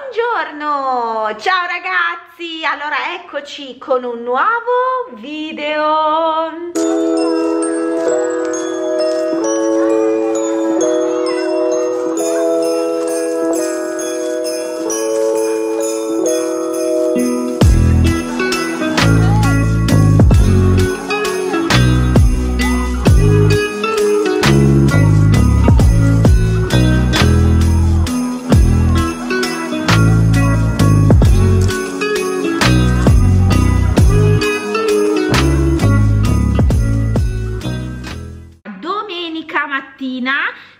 Buongiorno, ciao ragazzi, allora eccoci con un nuovo video.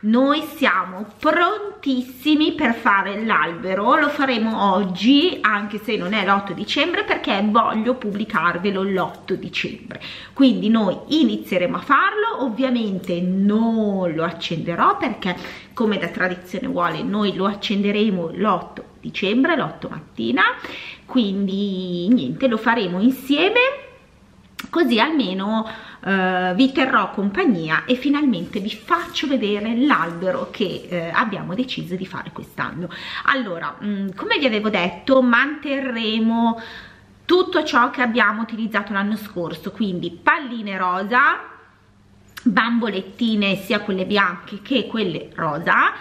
Noi siamo prontissimi per fare l'albero lo faremo oggi anche se non è l'8 dicembre perché voglio pubblicarvelo l'8 dicembre. Quindi noi inizieremo a farlo ovviamente non lo accenderò perché come da tradizione vuole noi lo accenderemo l'8 dicembre l'8 mattina. Quindi niente lo faremo insieme così almeno uh, vi terrò compagnia e finalmente vi faccio vedere l'albero che uh, abbiamo deciso di fare quest'anno. Allora mh, mm, come vi avevo detto manterremo tutto ciò che abbiamo utilizzato l'anno scorso quindi palline rosa bambolettine sia quelle bianche che quelle rosa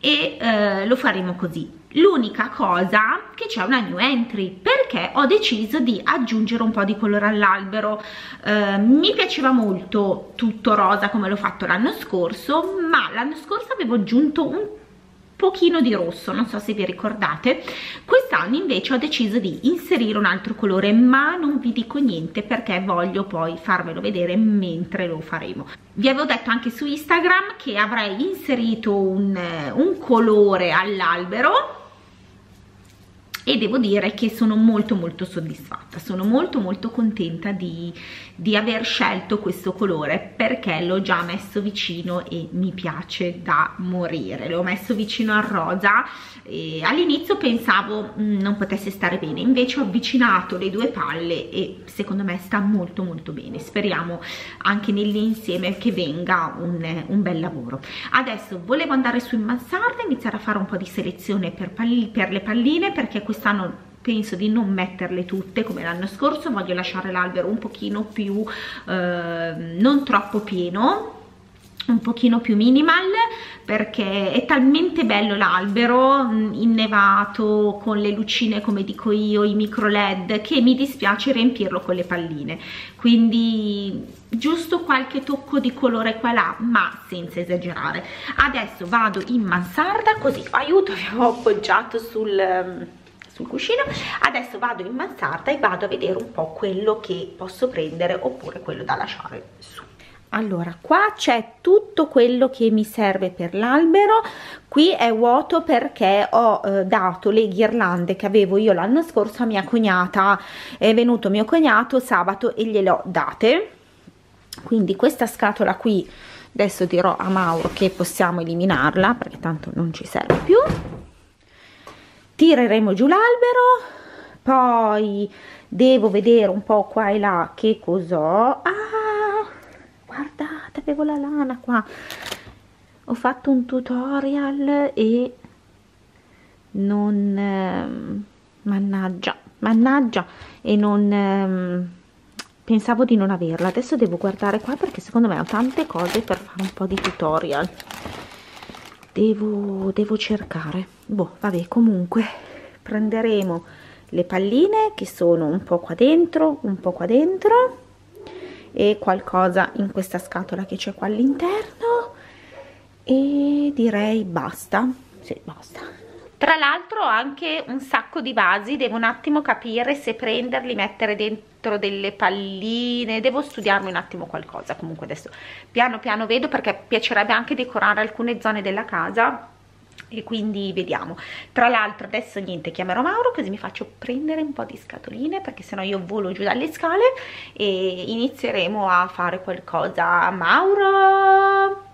e uh, lo faremo così. L'unica cosa che c'è una new entry perché ho deciso di aggiungere un po' di colore all'albero. Eh, mi piaceva molto tutto rosa come l'ho fatto l'anno scorso ma l'anno scorso avevo aggiunto un pochino di rosso non so se vi ricordate. Quest'anno invece ho deciso di inserire un altro colore ma non vi dico niente perché voglio poi farvelo vedere mentre lo faremo. Vi avevo detto anche su instagram che avrei inserito un, un colore all'albero e devo dire che sono molto molto soddisfatta. Sono molto molto contenta di, di aver scelto questo colore perché l'ho già messo vicino e mi piace da morire. L'ho messo vicino al rosa e all'inizio pensavo mh, mm, non potesse stare bene invece ho avvicinato le due palle e secondo me sta molto molto bene. Speriamo anche nell'insieme che venga un, un, bel lavoro. Adesso volevo andare su in mansarda iniziare a fare un po' di selezione per, per le palline perché quest'anno penso di non metterle tutte come l'anno scorso voglio lasciare l'albero un pochino più eh, non troppo pieno un pochino più minimal perché è talmente bello l'albero innevato con le lucine come dico io i micro led che mi dispiace riempirlo con le palline. Quindi giusto qualche tocco di colore qua là ma senza esagerare. Adesso vado in mansarda così aiuto vi ho appoggiato sul sul cuscino. Adesso vado in mansarda e vado a vedere un po' quello che posso prendere oppure quello da lasciare su. Allora qua c'è tutto quello che mi serve per l'albero. Qui è vuoto perché ho eh, dato le ghirlande che avevo io l'anno scorso a mia cognata. È venuto mio cognato sabato e gliele ho date. Quindi questa scatola qui adesso dirò a Mauro che possiamo eliminarla perché tanto non ci serve più tireremo giù l'albero poi devo vedere un po' qua e là che cos'ho. Ah guardate avevo la lana qua. Ho fatto un tutorial e non ehm, mannaggia mannaggia e non ehm, pensavo di non averla. Adesso devo guardare qua perché secondo me ho tante cose per fare un po' di tutorial. Devo, devo cercare boh vabbè comunque prenderemo le palline che sono un po' qua dentro un po' qua dentro e qualcosa in questa scatola che c'è qua all'interno e direi basta. Sì basta. Tra l'altro ho anche un sacco di vasi devo un attimo capire se prenderli mettere dentro delle palline devo studiarmi un attimo qualcosa comunque adesso piano piano vedo perché piacerebbe anche decorare alcune zone della casa e quindi vediamo. Tra l'altro adesso niente chiamerò Mauro così mi faccio prendere un po' di scatoline perché sennò io volo giù dalle scale e inizieremo a fare qualcosa. Mauro!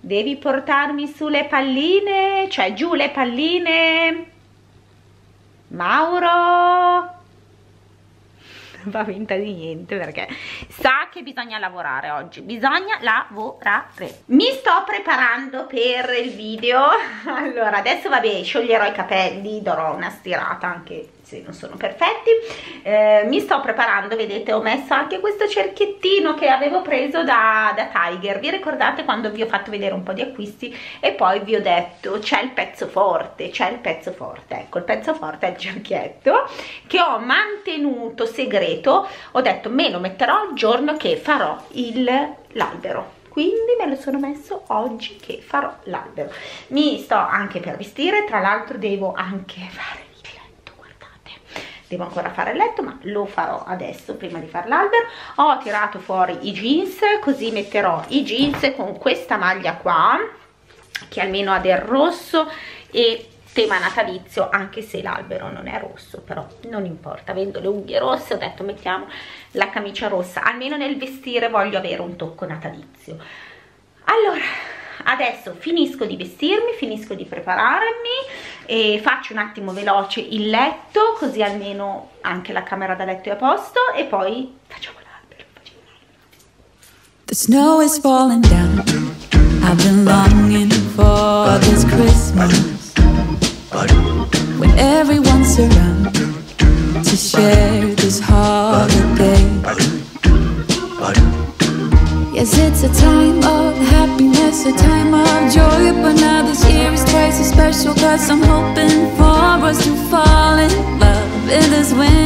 Devi portarmi su le palline cioè giù le palline! Mauro fa finta di niente perché sa che bisogna lavorare oggi bisogna lavorare. Mi sto preparando per il video. Allora adesso vabbè scioglierò i capelli darò una stirata anche natalizi non sono perfetti. Eh, mi sto preparando vedete ho messo anche questo cerchiettino che avevo preso da, da Tiger. Vi ricordate quando vi ho fatto vedere un po' di acquisti? E poi vi ho detto c'è il pezzo forte c'è il pezzo forte. Ecco il pezzo forte è il cerchietto che ho mantenuto segreto. Ho detto me lo metterò il giorno che farò l'albero. Quindi me lo sono messo oggi che farò l'albero. Mi sto anche per vestire tra l'altro devo anche fare devo ancora fare il letto ma lo farò adesso prima di fare l'albero. Ho tirato fuori i jeans così metterò i jeans con questa maglia qua che almeno ha del rosso e tema natalizio anche se l'albero non è rosso però non importa. Avendo le unghie rosse ho detto mettiamo la camicia rossa. Almeno nel vestire voglio avere un tocco natalizio. Allora adesso finisco di vestirmi finisco di prepararmi e faccio un attimo veloce il letto così almeno anche la camera da letto è a posto e poi facciamo l'albero The snow is falling down. I've been longing for this Christmas. When everyone's around to share this holiday. Yes, it's a time of happiness, a time of joy, but now this year is twice as special cause I'm hoping for us to fall in love. In this winter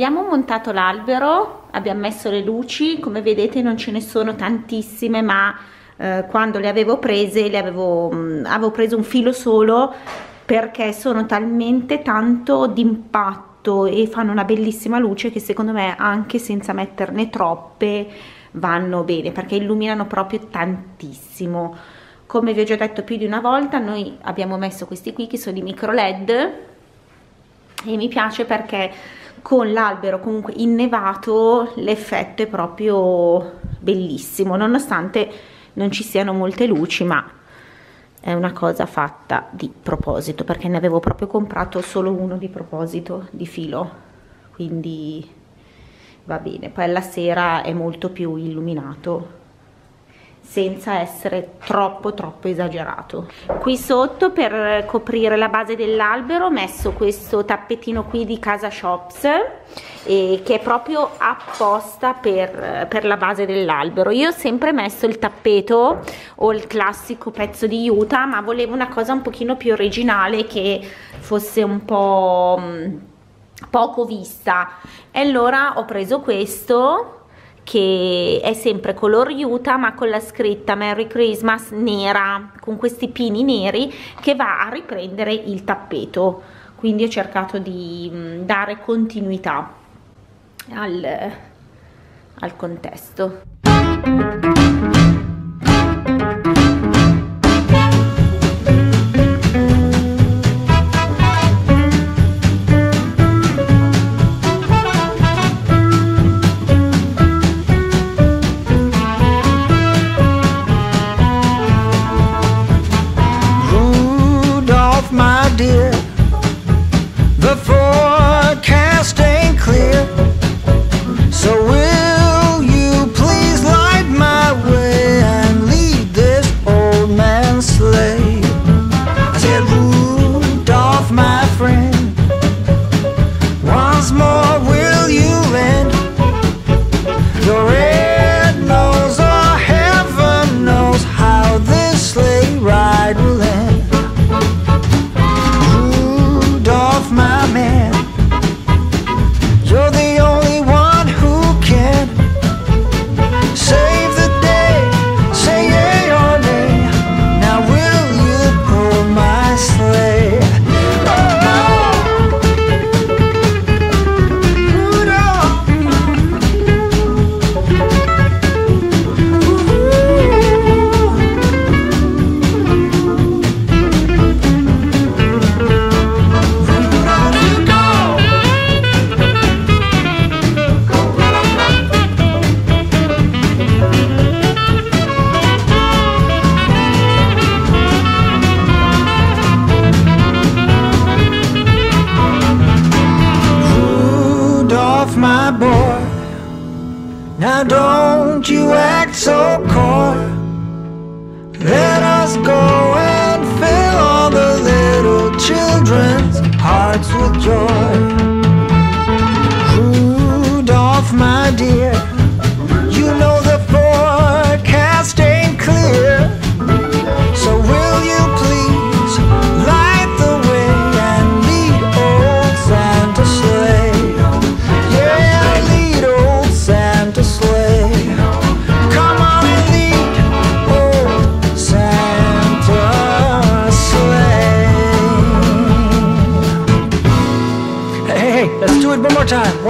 abbiamo montato l'albero abbiamo messo le luci come vedete non ce ne sono tantissime ma eh, quando le avevo prese le avevo, mm, avevo preso un filo solo perché sono talmente tanto d'impatto e fanno una bellissima luce che secondo me anche senza metterne troppe vanno bene perché illuminano proprio tantissimo. Come vi ho già detto più di una volta noi abbiamo messo questi qui che sono i micro led e mi piace perché con l'albero comunque innevato l'effetto è proprio bellissimo nonostante non ci siano molte luci ma è una cosa fatta di proposito perché ne avevo proprio comprato solo uno di proposito di filo quindi va bene. Poi alla sera è molto più illuminato senza essere troppo troppo esagerato. Qui sotto per coprire la base dell'albero ho messo questo tappetino qui di casa shops eh, che è proprio apposta per, per la base dell'albero. Io ho sempre messo il tappeto o il classico pezzo di juta ma volevo una cosa un pochino più originale che fosse un po' mm, poco vista. E allora ho preso questo che è sempre color juta ma con la scritta Merry Christmas nera con questi pini neri che va a riprendere il tappeto. Quindi ho cercato di mm, dare continuità al, al contesto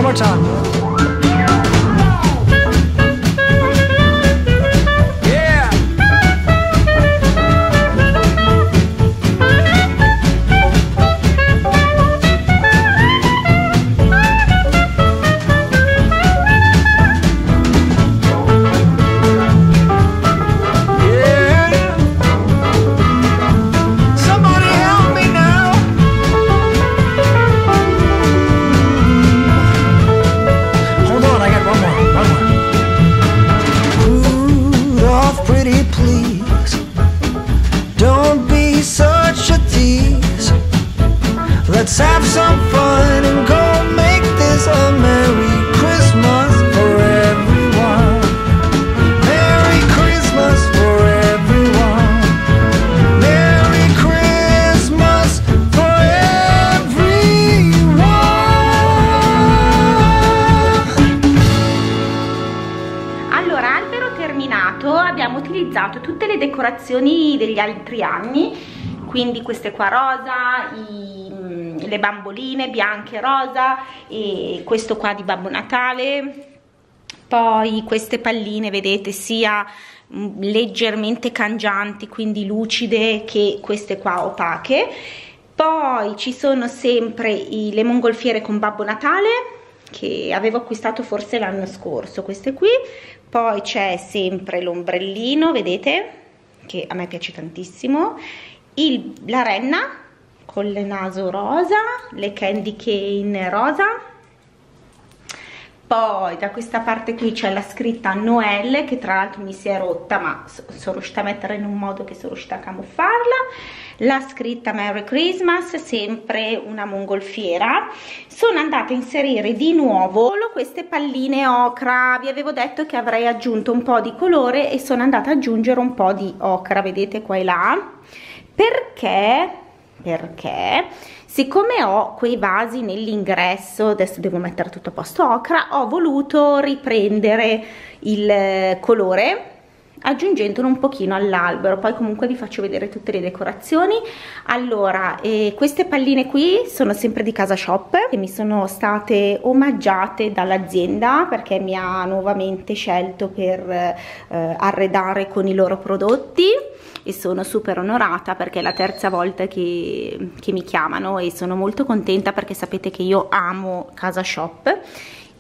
decorazioni degli altri anni quindi queste qua rosa i, mm, le bamboline bianche rosa e questo qua di Babbo Natale. Poi queste palline vedete sia mm, leggermente cangianti quindi lucide che queste qua opache. Poi ci sono sempre i, le mongolfiere con Babbo Natale che avevo acquistato forse l'anno scorso queste qui. Poi c'è sempre l'ombrellino vedete che a me piace tantissimo, il, la renna con il naso rosa, le candy cane rosa, poi da questa parte qui c'è la scritta Noel che tra l'altro mi si è rotta ma sono riuscita a mettere in un modo che sono riuscita a camuffarla. La scritta Merry Christmas sempre una mongolfiera. Sono andata a inserire di nuovo queste palline ocra. Vi avevo detto che avrei aggiunto un po' di colore e sono andata ad aggiungere un po' di ocra vedete qua e là. Perché perché? Siccome ho quei vasi nell'ingresso adesso devo mettere tutto a posto ocra ho voluto riprendere il colore aggiungendolo un pochino all'albero. Poi comunque vi faccio vedere tutte le decorazioni. Allora eh, queste palline qui sono sempre di casa shop e mi sono state omaggiate dall'azienda perché mi ha nuovamente scelto per eh, arredare con i loro prodotti e sono super onorata perché è la terza volta che, che mi chiamano e sono molto contenta perché sapete che io amo casa shop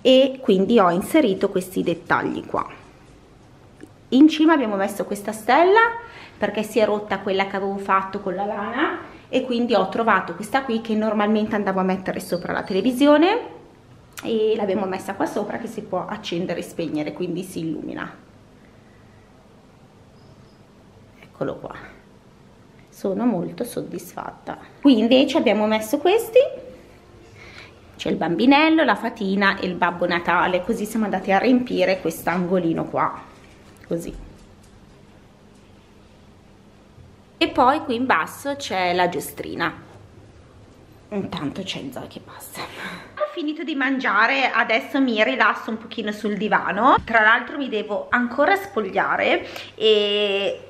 e quindi ho inserito questi dettagli qua. In cima abbiamo messo questa stella perché si è rotta quella che avevo fatto con la lana e quindi ho trovato questa qui che normalmente andavo a mettere sopra la televisione e l'abbiamo messa qua sopra che si può accendere e spegnere quindi si illumina eccolo qua. Sono molto soddisfatta. Qui invece abbiamo messo questi. C'è il bambinello la fatina e il babbo natale così siamo andati a riempire quest'angolino qua. Così. E poi qui in basso c'è la giostrina. Intanto c'è Zoe che passa. Ho finito di mangiare adesso mi rilasso un pochino sul divano. Tra l'altro mi devo ancora spogliare e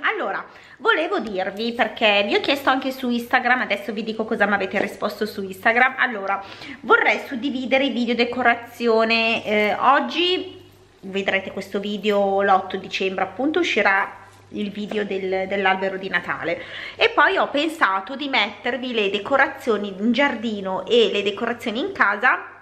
allora volevo dirvi perché vi ho chiesto anche su Instagram adesso vi dico cosa mi avete risposto su Instagram. Allora vorrei suddividere i video decorazione eh, oggi vedrete questo video l'8 dicembre appunto uscirà il video del, dell'albero di Natale. E poi ho pensato di mettervi le decorazioni in giardino e le decorazioni in casa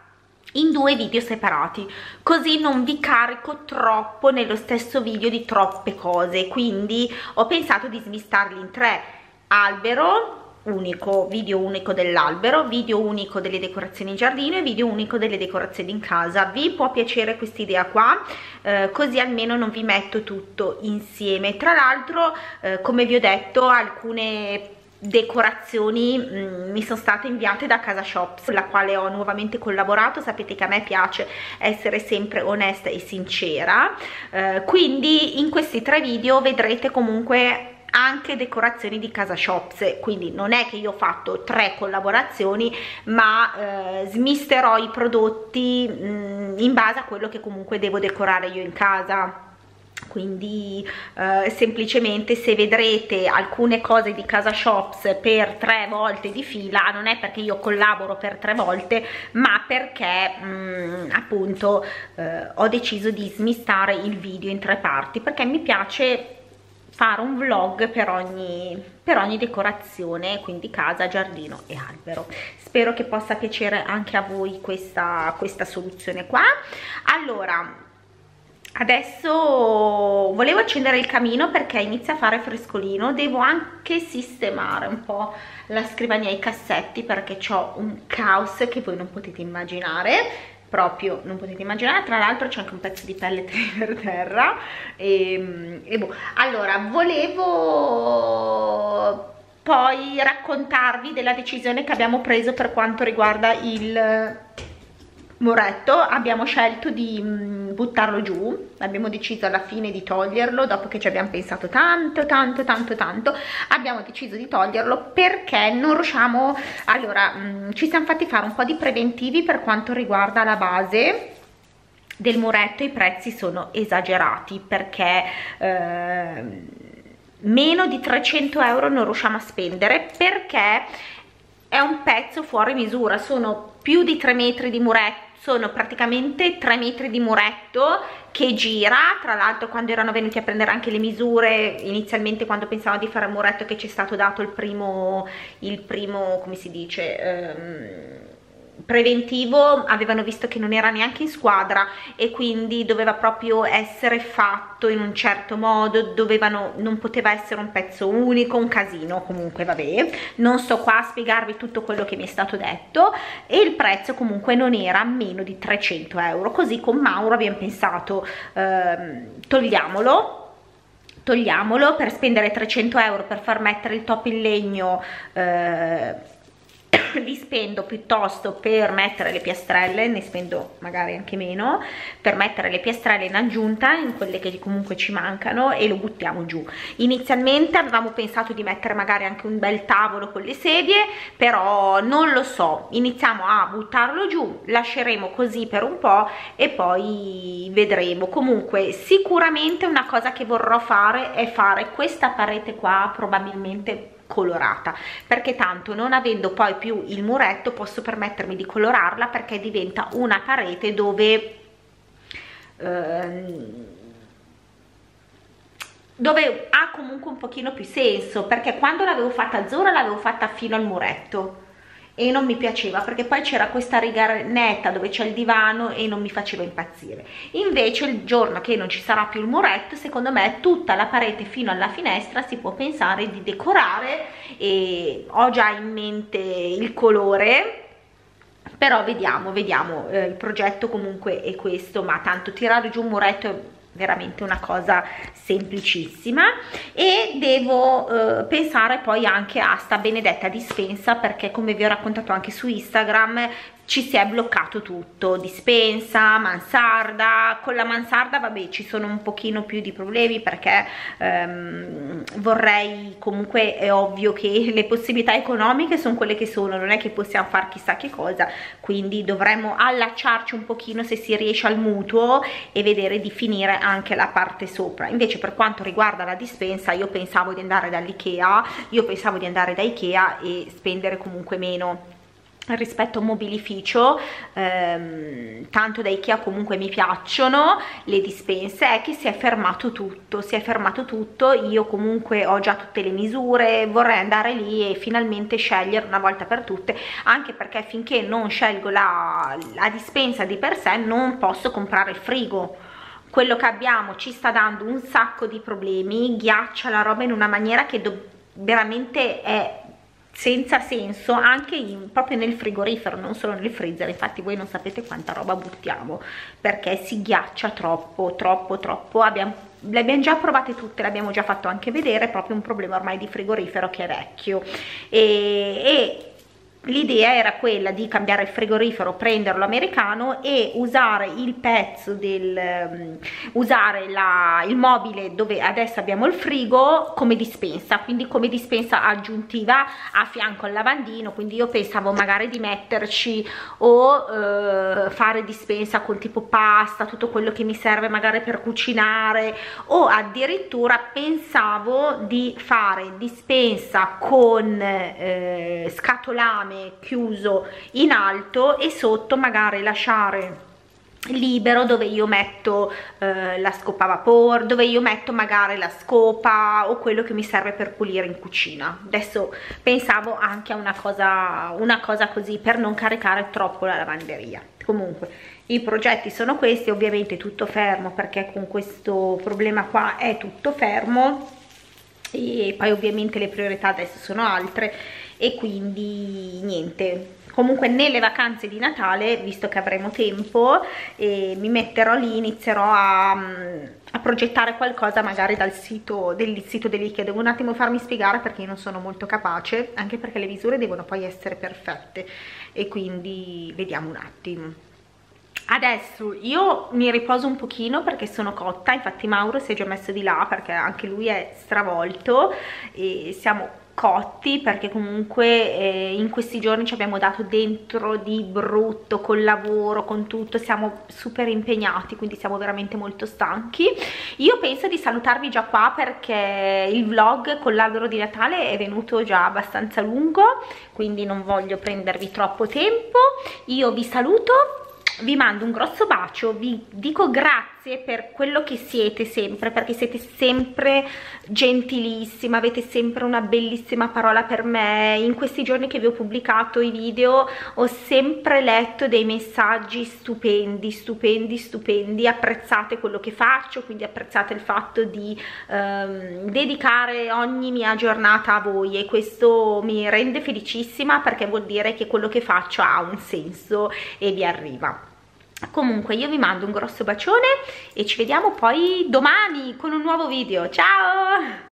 in due video separati così non vi carico troppo nello stesso video di troppe cose quindi ho pensato di smistarli in tre albero unico, video unico dell'albero, video unico delle decorazioni in giardino e video unico delle decorazioni in casa. Vi può piacere questa idea qua, eh, così almeno non vi metto tutto insieme. Tra l'altro, eh, come vi ho detto, alcune decorazioni mh, mm, mi sono state inviate da Casa Shops la quale ho nuovamente collaborato. Sapete che a me piace essere sempre onesta e sincera. Eh, quindi in questi tre video vedrete comunque anche decorazioni di casa shops. Quindi non è che io ho fatto tre collaborazioni ma eh, smisterò i prodotti mh, mm, in base a quello che comunque devo decorare io in casa quindi eh, semplicemente se vedrete alcune cose di casa shops per tre volte di fila non è perché io collaboro per tre volte ma perché mh, mm, appunto eh, ho deciso di smistare il video in tre parti perché mi piace fare un vlog per ogni, per ogni decorazione quindi casa, giardino e albero. Spero che possa piacere anche a voi questa, questa soluzione qua. Allora adesso volevo accendere il camino perché inizia a fare frescolino. Devo anche sistemare un po' la scrivania e i cassetti perché ho un caos che voi non potete immaginare. Proprio non potete immaginare. Tra l'altro c'è anche un pezzo di pelle per terra. E, e boh. allora volevo poi raccontarvi della decisione che abbiamo preso per quanto riguarda il muretto abbiamo scelto di mm, buttarlo giù. Abbiamo deciso alla fine di toglierlo dopo che ci abbiamo pensato tanto tanto tanto tanto abbiamo deciso di toglierlo perché non riusciamo allora mm, ci siamo fatti fare un po' di preventivi per quanto riguarda la base del muretto i prezzi sono esagerati perché eh, meno di 300 euro non riusciamo a spendere perché è un pezzo fuori misura sono più di 3 metri di muretto sono praticamente 3 metri di muretto che gira tra l'altro quando erano venuti a prendere anche le misure inizialmente quando pensavano di fare il muretto che ci è stato dato il primo il primo come si dice um, preventivo avevano visto che non era neanche in squadra e quindi doveva proprio essere fatto in un certo modo dovevano non poteva essere un pezzo unico un casino comunque vabbè. Non sto qua a spiegarvi tutto quello che mi è stato detto e il prezzo comunque non era meno di 300 euro così con Mauro abbiamo pensato ehm, togliamolo togliamolo per spendere 300 euro per far mettere il top in legno eh, li spendo piuttosto per mettere le piastrelle, ne spendo magari anche meno, per mettere le piastrelle in aggiunta, in quelle che comunque ci mancano e lo buttiamo giù. Inizialmente avevamo pensato di mettere magari anche un bel tavolo con le sedie, però non lo so, iniziamo a buttarlo giù, lasceremo così per un po' e poi vedremo. Comunque sicuramente una cosa che vorrò fare è fare questa parete qua probabilmente colorata perché tanto non avendo poi più il muretto posso permettermi di colorarla perché diventa una parete dove ehm, dove ha comunque un pochino più senso perché quando l'avevo fatta azzurra l'avevo fatta fino al muretto e non mi piaceva perché poi c'era questa riga netta dove c'è il divano e non mi faceva impazzire. Invece il giorno che non ci sarà più il muretto secondo me tutta la parete fino alla finestra si può pensare di decorare e ho già in mente il colore però vediamo vediamo eh, il progetto comunque è questo ma tanto tirare giù un muretto veramente una cosa semplicissima. E devo eh, pensare poi anche a sta benedetta dispensa perché come vi ho raccontato anche su Instagram ci si è bloccato tutto, dispensa, mansarda, con la mansarda vabbè ci sono un pochino più di problemi perché ehm, vorrei comunque è ovvio che le possibilità economiche sono quelle che sono, non è che possiamo fare chissà che cosa, quindi dovremmo allacciarci un pochino se si riesce al mutuo e vedere di finire anche la parte sopra, invece per quanto riguarda la dispensa io pensavo di andare dall'Ikea, io pensavo di andare da Ikea e spendere comunque meno rispetto a un mobilificio ehm, tanto da Ikea comunque mi piacciono le dispense è che si è fermato tutto si è fermato tutto io comunque ho già tutte le misure vorrei andare lì e finalmente scegliere una volta per tutte anche perché finché non scelgo la, la dispensa di per sé non posso comprare il frigo. Quello che abbiamo ci sta dando un sacco di problemi ghiaccia la roba in una maniera che veramente è senza senso anche in, proprio nel frigorifero non solo nel freezer. Infatti voi non sapete quanta roba buttiamo perché si ghiaccia troppo troppo troppo. Abbiamo le abbiamo già provate tutte, l'abbiamo già fatto anche vedere, è proprio un problema ormai di frigorifero che è vecchio. E, e l'idea era quella di cambiare il frigorifero prenderlo americano e usare il pezzo del um, usare la, il mobile dove adesso abbiamo il frigo come dispensa quindi come dispensa aggiuntiva a fianco al lavandino. Quindi io pensavo magari di metterci o uh, fare dispensa con tipo pasta tutto quello che mi serve magari per cucinare. O addirittura pensavo di fare dispensa con uh, scatolame rame chiuso in alto e sotto magari lasciare libero dove io metto eh, la scopa a vapore dove io metto magari la scopa o quello che mi serve per pulire in cucina. Adesso pensavo anche a una cosa una cosa così per non caricare troppo la lavanderia. Comunque i progetti sono questi ovviamente tutto fermo perché con questo problema qua è tutto fermo. E poi ovviamente le priorità adesso sono altre e quindi niente. Comunque nelle vacanze di Natale visto che avremo tempo eh, mi metterò lì inizierò a, a, progettare qualcosa magari dal sito del sito dell'Ikea devo un attimo farmi spiegare perché io non sono molto capace anche perché le misure devono poi essere perfette. E quindi vediamo un attimo. Adesso io mi riposo un pochino perché sono cotta infatti Mauro si è già messo di là perché anche lui è stravolto e siamo cotti perché comunque eh, in questi giorni ci abbiamo dato dentro di brutto col lavoro con tutto siamo super impegnati quindi siamo veramente molto stanchi. Io penso di salutarvi già qua perché il vlog con l'albero di Natale è venuto già abbastanza lungo quindi non voglio prendervi troppo tempo. Io vi saluto vi mando un grosso bacio vi dico grazie grazie per quello che siete sempre perché siete sempre gentilissima avete sempre una bellissima parola per me. In questi giorni che vi ho pubblicato i video ho sempre letto dei messaggi stupendi stupendi stupendi. Apprezzate quello che faccio quindi apprezzate il fatto di ehm, dedicare ogni mia giornata a voi e questo mi rende felicissima perché vuol dire che quello che faccio ha un senso e vi arriva comunque io vi mando un grosso bacione e ci vediamo poi domani con un nuovo video. Ciao